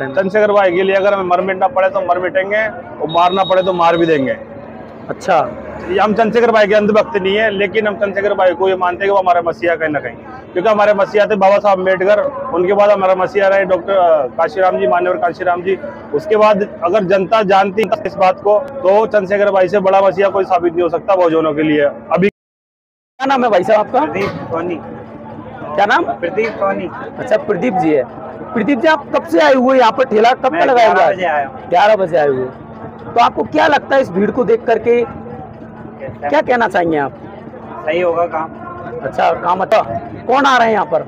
चंद्रशेखर भाई के लिए अगर हमें मर मिटना पड़े तो मर मिटेंगे और मारना पड़े तो मार भी देंगे। अच्छा। ये हम चंद्रशेखर भाई के अंधभक्त नहीं है लेकिन हम चंद्रशेखर भाई को ये मानते हैं कि वो हमारे मसीहा कहीं ना कहीं। क्योंकि हमारे मसीहा थे बाबा साहब अंबेडकर उनके बाद हमारा मसीहा रहे डॉक्टर काशीराम जी मान्यवर काशीराम जी। उसके बाद अगर जनता जानती इस बात को तो चंद्रशेखर भाई से बड़ा मसीहा कोई साबित नहीं हो सकता बहुजनों के लिए। अभी क्या नाम है भाई साहब आपका? प्रदीप सोनी। क्या नाम? प्रदीप सोनी। अच्छा प्रदीप जी है। प्रदीप जी आप कब से आए हुए? यहाँ पर ठेला कब का लगाया हुआ है? ग्यारह बजे आए हुए। तो आपको क्या लगता है इस भीड़ को देख करके? क्या कहना चाहेंगे आप? सही होगा काम। अच्छा काम अच्छा कौन आ रहे हैं यहाँ पर?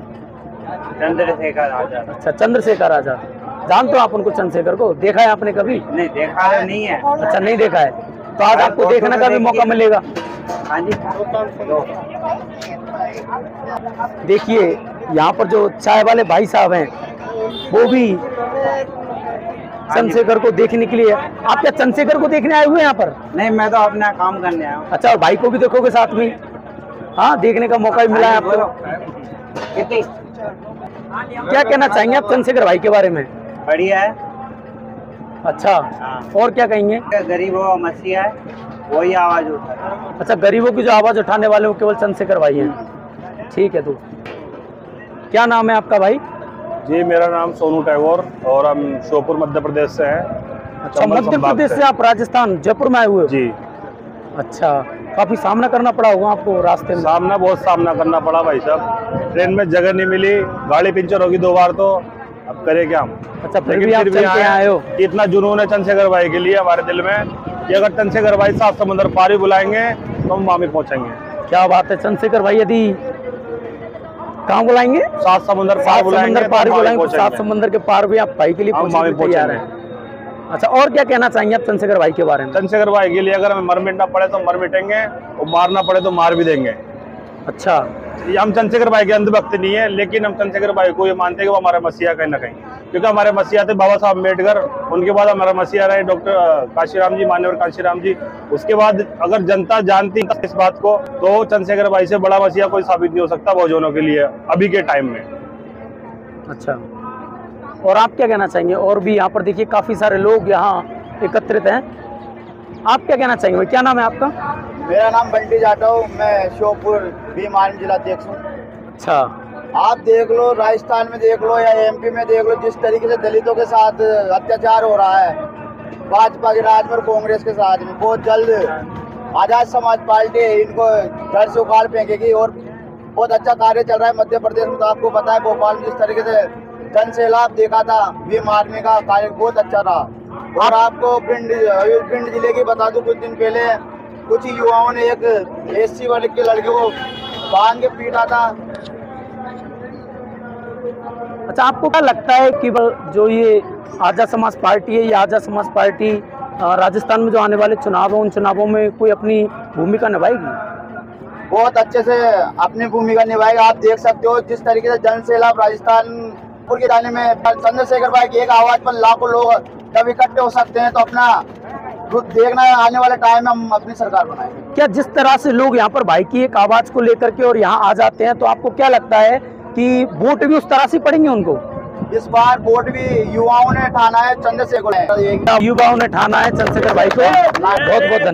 चंद्रशेखर आज़ाद। अच्छा चंद्रशेखर आज़ाद। जानते हो आप उनको चंद्रशेखर को? देखा है आपने कभी? नहीं देखा तो नहीं है। अच्छा नहीं देखा है। तो आज आपको देखने का भी मौका मिलेगा। हाँ जी। देखिए यहाँ पर जो चाय वाले भाई साहब हैं वो भी चंद्रशेखर को देखने के लिए। आप क्या चंद्रशेखर को देखने आए हुए यहाँ पर? नहीं मैं तो अपना काम करने आया हूँ। अच्छा और भाई को भी देखोगे साथ में? हाँ देखने का मौका भी मिला है आपको। क्या कहना चाहेंगे आप चंद्रशेखर भाई के बारे में? बढ़िया है। अच्छा हाँ। और क्या कहेंगे? गरीबों का मसीहा है वही आवाज़ उठा अच्छा गरीबों की जो आवाज़ उठाने वाले वो केवल चंद्रशेखर भाई हैं। ठीक है तो। क्या नाम है आपका भाई? जी मेरा नाम सोनू टैगोर और हम श्योपुर मध्य प्रदेश से हैं। अच्छा मध्य प्रदेश से। आप राजस्थान जयपुर में आए हुए जी। अच्छा काफ़ी सामना करना पड़ा होगा आपको रास्ते में। सामना बहुत सामना करना पड़ा भाई साहब। ट्रेन में जगह नहीं मिली गाड़ी पंचर होगी दो बार तो अब करे क्या हम? अच्छा फिर भी आप फिर भी आए। आए हो? इतना जुनून है चंद्रशेखर भाई के लिए हमारे दिल में कि अगर चंद्रशेखर भाई सात समुद्र पारी बुलाएँगे तो हम वहाँ भी पहुँचेंगे। क्या बात है चंद्रशेखर भाई यदि कहाँ बुलाएँगे? सात समुंदर पार बुलाएँगे समंदर पार बुलाएँगे सात समुंदर के पार भी आप भाई के लिए तैयार हैं। अच्छा और क्या कहना चाहेंगे आप चंद्रशेखर भाई के बारे में? चंद्रशेखर भाई के लिए अगर हमें मर मिटना पड़े तो मर मिटेंगे और मारना पड़े तो मार भी देंगे। अच्छा ये हम चंद्रशेखर भाई के अंधभक्त नहीं है, लेकिन हम चंद्रशेखर भाई को ये मानते हैं कि वो हमारे मसीहा कहीं ना कहीं। क्योंकि हमारे मसीहा थे बाबा साहब अंबेडकर उनके बाद हमारा मसीहा रहे डॉक्टर काशीराम जी, मान्यवर काशीराम जी। उसके बाद अगर जनता जानती इस बात को तो चंद्रशेखर भाई से बड़ा मसीहा कोई साबित नहीं हो सकता बहुजनों के लिए, अभी के टाइम में। अच्छा। और आप क्या कहना चाहेंगे? और भी यहाँ पर देखिए, काफ़ी सारे लोग यहाँ एकत्रित हैं। आप क्या कहना चाहेंगे क्या नाम है आपका? मेरा नाम बंटी जाटव मैं श्योपुर भीम जिला अध्यक्ष हूँ। अच्छा। आप देख लो राजस्थान में देख लो या एमपी में देख लो जिस तरीके से दलितों के साथ अत्याचार हो रहा है भाजपा के राज में और कांग्रेस के साथ में बहुत जल्द आज़ाद समाज पार्टी इनको घर से उखाड़ फेंकेगी और बहुत अच्छा कार्य चल रहा है मध्य प्रदेश में तो आपको पता है भोपाल में जिस तरीके से जन सैलाब देखा था भीम आर्मी का कार्य बहुत अच्छा रहा। और आपको पिंड पिंड ज़िले की बता दूँ कुछ दिन पहले कुछ युवाओं ने एक एससी वर्ग के लड़के को बाँध के पीटा था। अच्छा आपको क्या लगता है कि जो ये आज़ाद समाज पार्टी है ये आज़ाद समाज पार्टी राजस्थान में जो आने वाले चुनाव है उन चुनावों में कोई अपनी भूमिका निभाएगी? बहुत अच्छे से अपनी भूमिका निभाएगा। आप देख सकते हो जिस तरीके से जन सैलाब राजस्थान के जाने में चंद्रशेखर भाई की एक आवाज़ पर लाखों लोग जब इकट्ठे हो सकते हैं तो अपना रुख देखना है, आने वाले टाइम में हम अपनी सरकार बनाएँगे। क्या जिस तरह से लोग यहाँ पर भाई की एक आवाज़ को लेकर के और यहाँ आ जाते हैं तो आपको क्या लगता है कि वोट भी उस तरह से पड़ेंगे उनको? इस बार वोट भी युवाओं ने ठाना है चंद्रशेखर। युवाओं ने ठाना है चंद्रशेखर भाई को। बहुत बहुत